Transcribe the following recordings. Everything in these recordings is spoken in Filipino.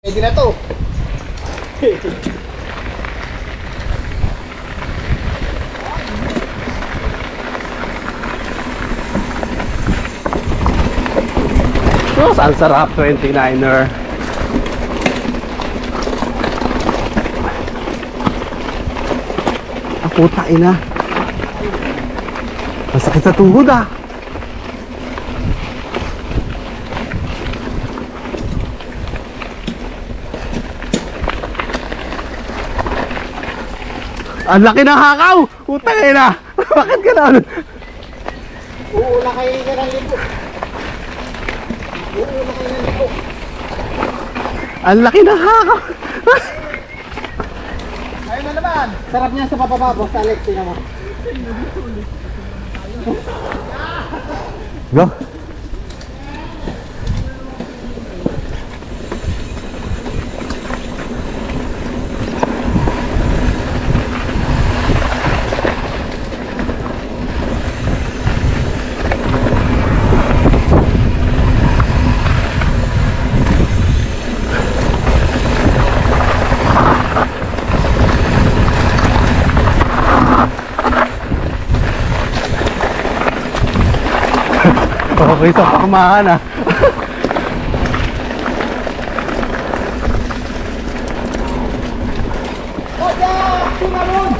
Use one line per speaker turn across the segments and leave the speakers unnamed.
Pwede na to.
Oh, ang sarap 29er. Ah, puta ina. Masakit sa tuhod ah. Ang laki ng hakaw! Putang ina! Bakit gano'n?
Uula kayo ka ng libo. Uula kayo ng libo.
Ang laki ng hakaw!
Ayun na naman. Sarap niya sa papababo sa Alex. Tingnan mo.
Go! Okay sa pakmahan ah.
Oja! Tumalon!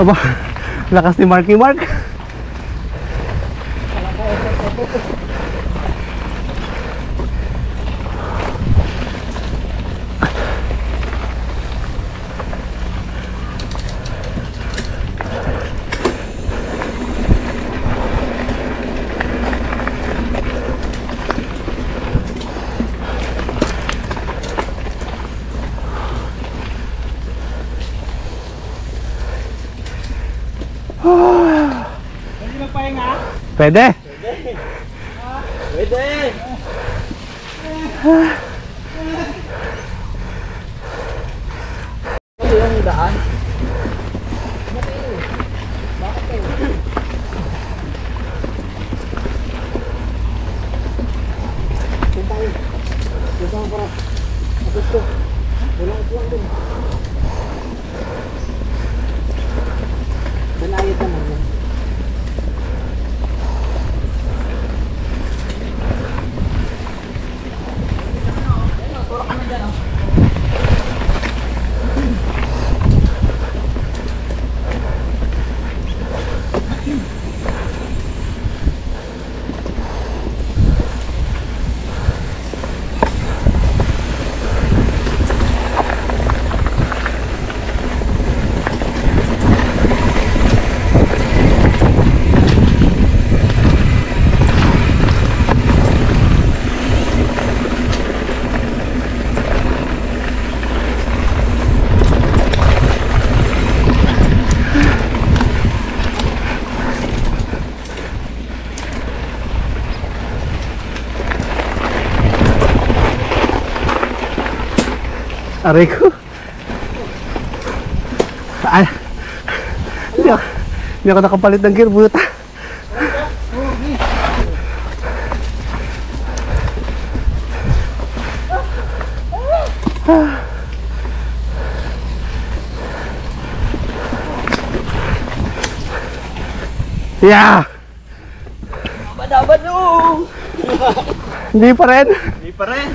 Aba, lakas ni Marky Mark.
Pwede magpahinga?
Pwede.
Pwede! Ano yung daan? Bakit kayo? Saan tayo? Dito ako para. Gusto. Wala ito lang din. Banayad naman yan.
Aray ko. Ay. Hindi ako, hindi ako nakapalit ng gear, buta. Yeah!
Badaban no!
Hindi pa rin.
Hindi pa rin.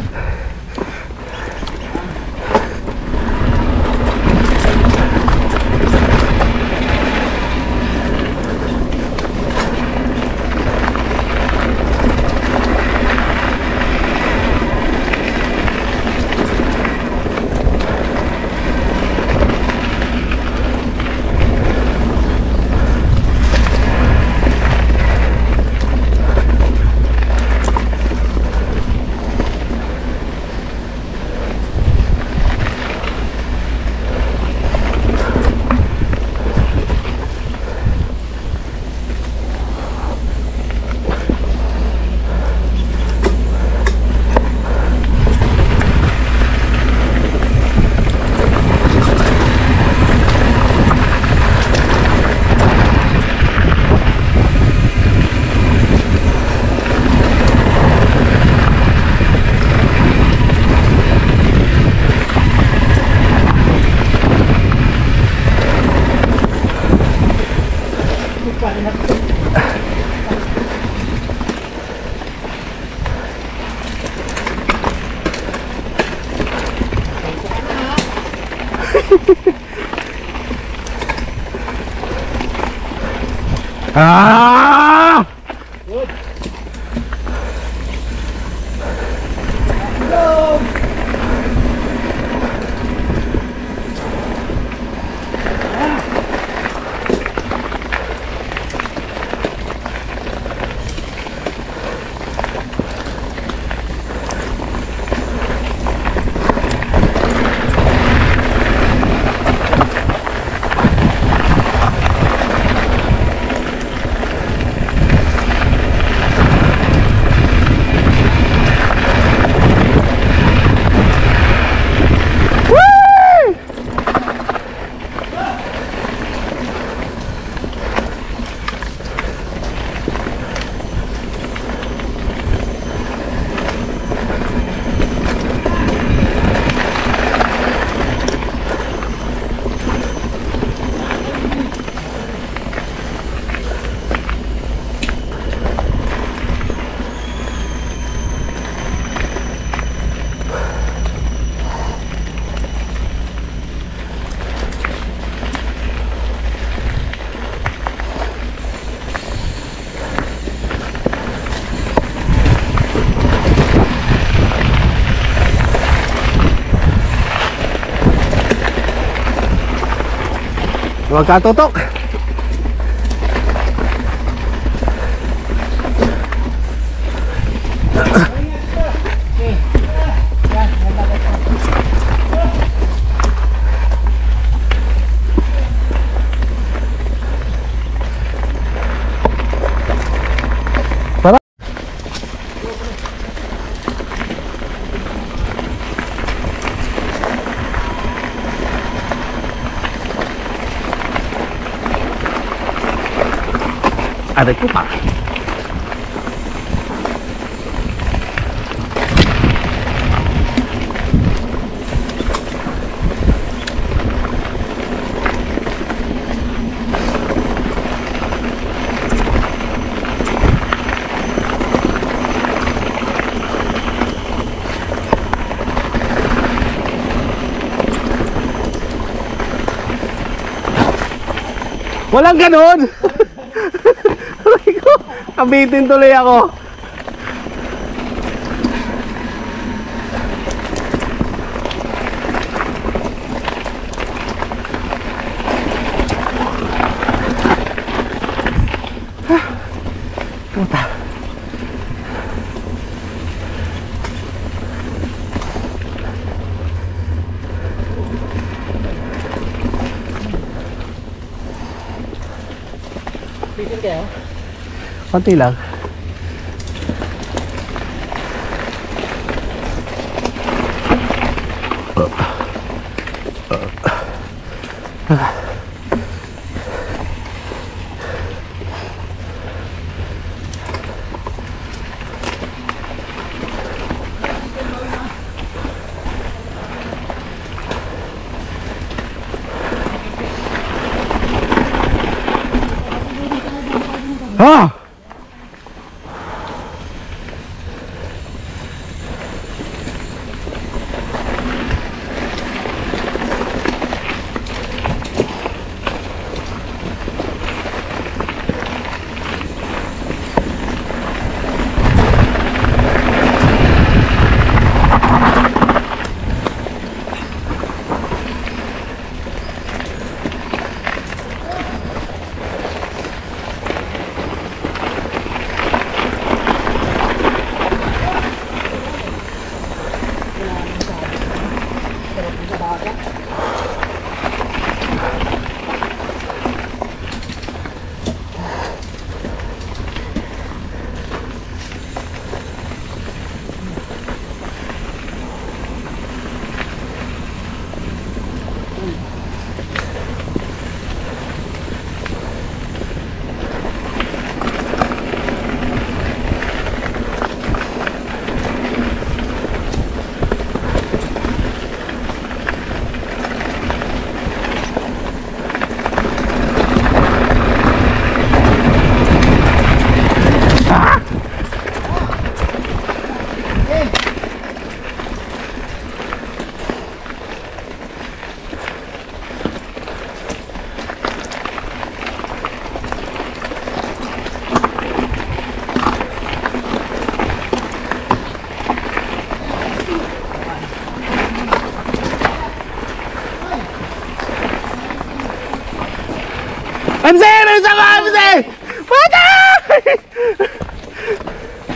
Huwag ka tutok. Para. Aray ko pa. Walang ganon! Abitin tuloy ako. Konti.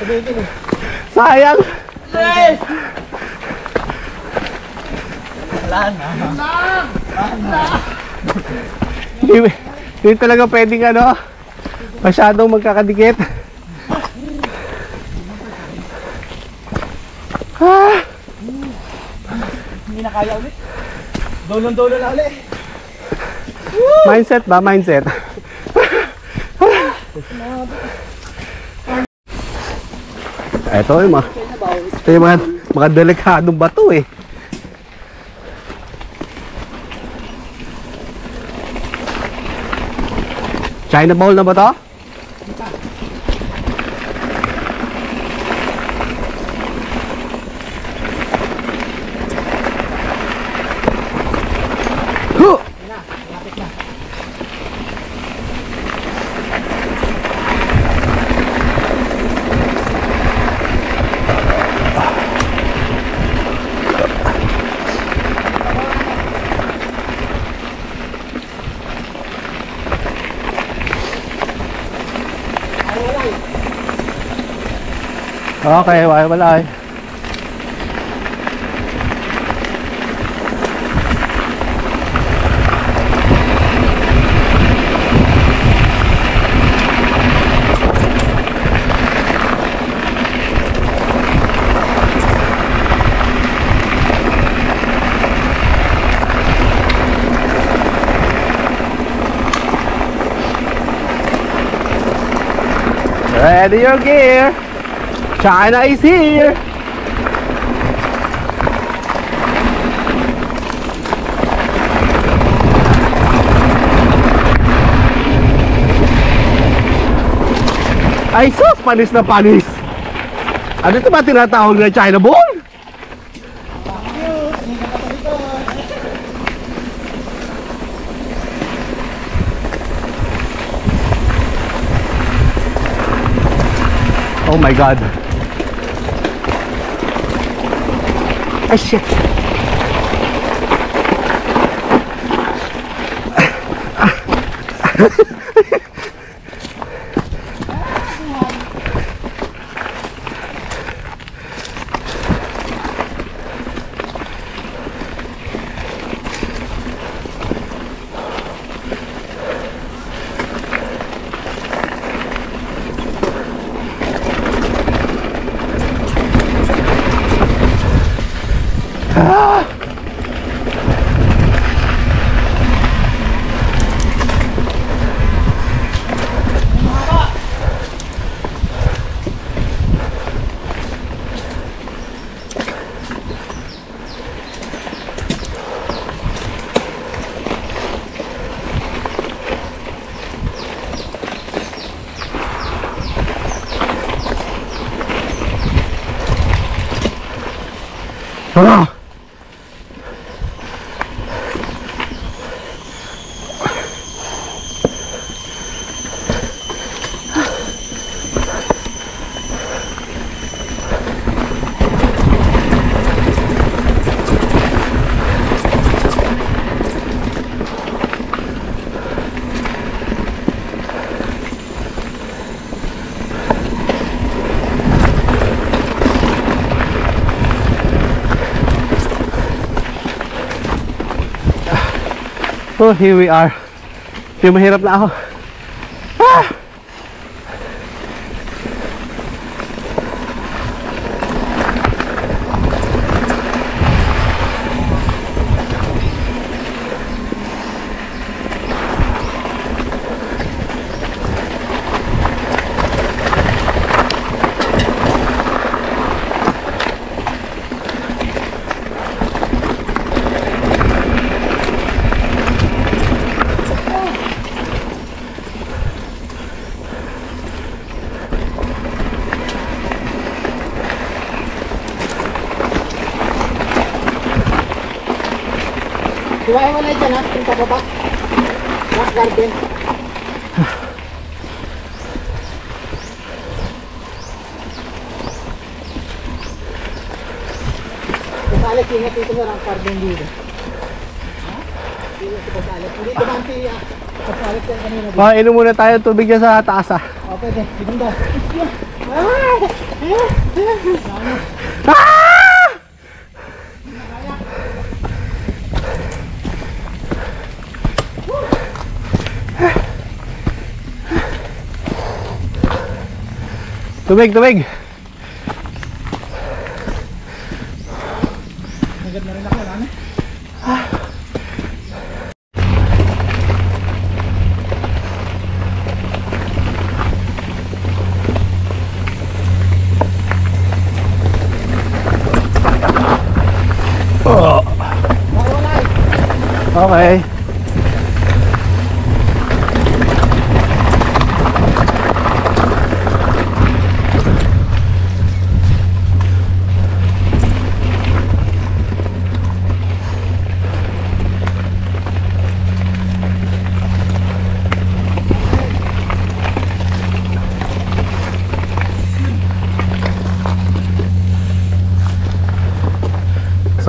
Sabihin ko eh.
Sayang! Hindi, hindi talaga pwedeng ano, masyadong magkakadikit. Ah,
Hindi na kaya ulit. Dolon-dolon na ulit.
mindset ba? Mindset. Ito yung mga, ito yung mga, mga delikadong bato eh. China bowl na ba to? Huh! Okay, wala wala eh. Ready your gear. China is here. Ay sus, panis na panis. Ano ito ba tinatawag na China ball? Oh my god. Ay shit. Ah! Oh, here we are. Yung mahirap na ako.
Kumain mo na dyan ha, yung pababa. Rock garden. Kasi Alex, ingat dito sa rock garden dito. Ah.
Oh, inom muna tayo tubig dyan sa taas ah.
O, pwede. Sige daw.
Ah! Tubig, tubig.
Nagad na rin ako. Ano?
Oh.
Mawalay.
Okay.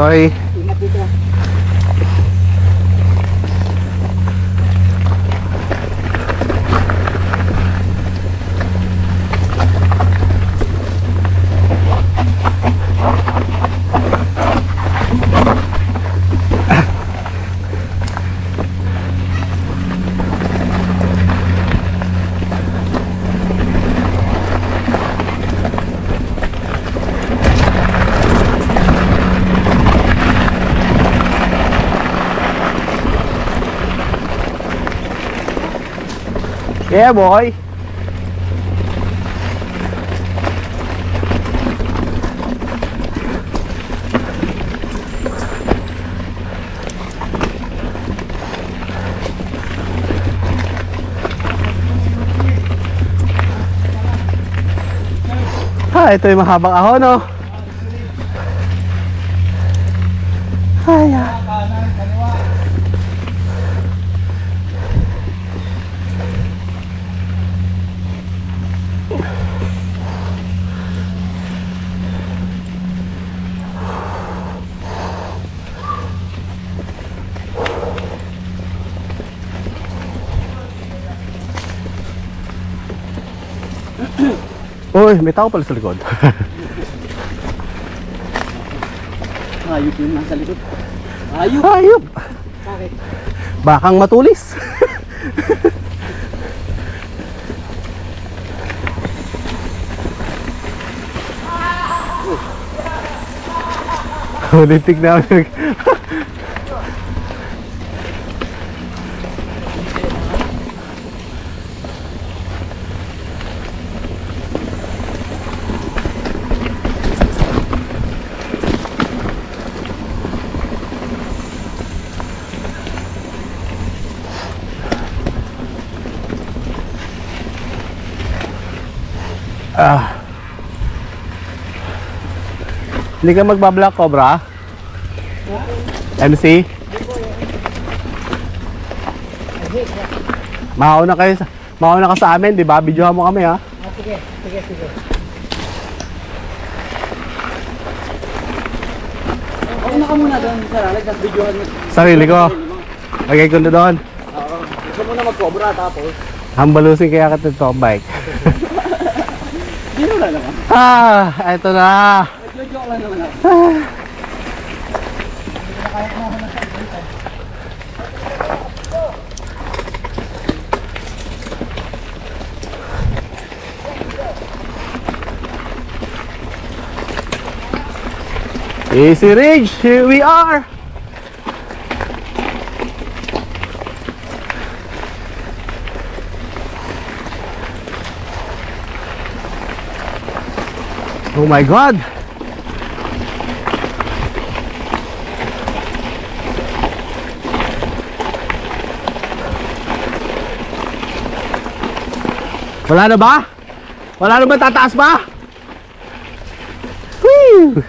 Sorry. Boy. Ah, ito yung mahabang ahon, no? Ay, ah. Uy, may tao pala sa likod.
Hayop yung nasa likod. Hayop.
Hayop!
Bakit?
Bakang matulis. Ulitik na ako. Ah. Hindi ka magbablock cobra? MC? Mauna kayo sa Mauna ka sa amin, di ba? Videohan mo kami ha.
Sige, sige, sige. Ako na ka muna doon sa lalag, tapos videohan mo.
Sarili ko. Ko na doon.
Oo. Gusto mo na mag-cobra tapos.
Hambalusin kaya ka ito bike. Ah, na. Easy Ridge, here we are. Oh my God. Wala na ba? Wala na ba tataas pa? Woo!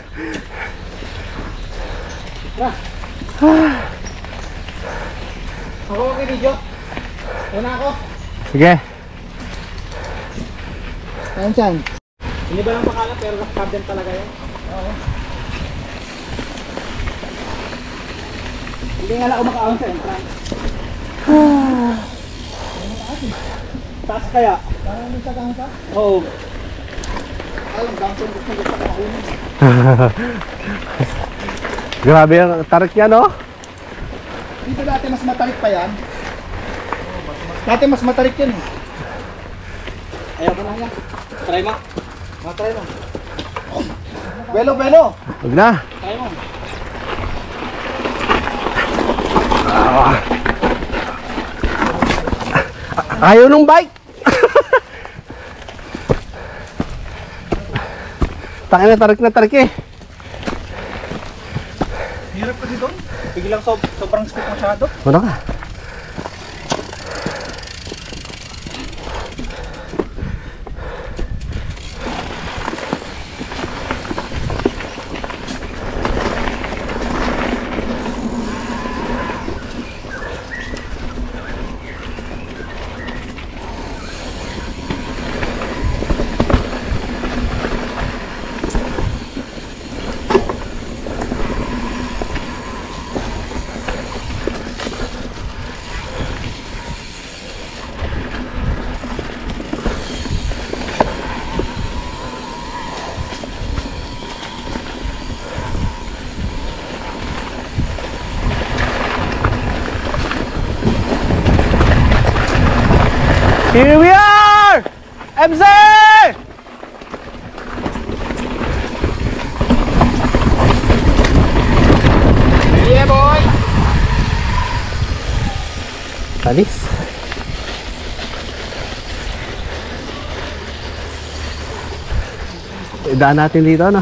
Ako okay, video. Una ako.
Sige.
Siyan. Hindi ba lang makalat pero cabin talaga yun? Oo.
Hindi nga lang ako sa entrance. Taas kaya? Parang sa gangsa? Oo. Alam, gangsa gusto gusto ko makunin.
Grabe ang tarik niya, no?
Dito dati mas matarik pa yan. Dati mas matarik yan eh. Ayaw ko na yan. Try mo. Ah, try mo. Belo, belo.
Huwag na.
Try mo.
Ayaw nung bike. Tangin na tarik na tarik eh.
Hirap kasi doon. Biglang sob sobrang stick masyado.
Ano ka? Here we are! MC!
Yeah, boy!
Talis. Idaan natin dito, ano?